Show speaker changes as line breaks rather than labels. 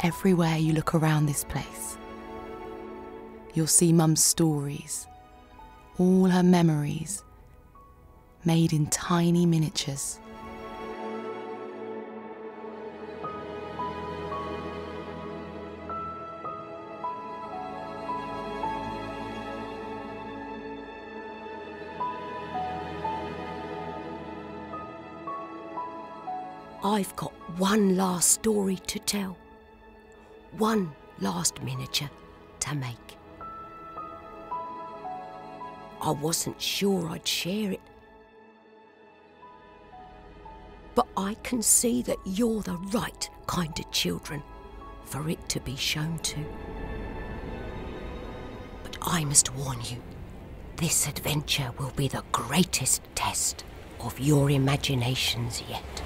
Everywhere you look around this place, you'll see Mum's stories, all her memories, made in tiny miniatures.
I've got one last story to tell. One last miniature to make. I wasn't sure I'd share it. But I can see that you're the right kind of children for it to be shown to. But I must warn you, this adventure will be the greatest test of your imaginations yet.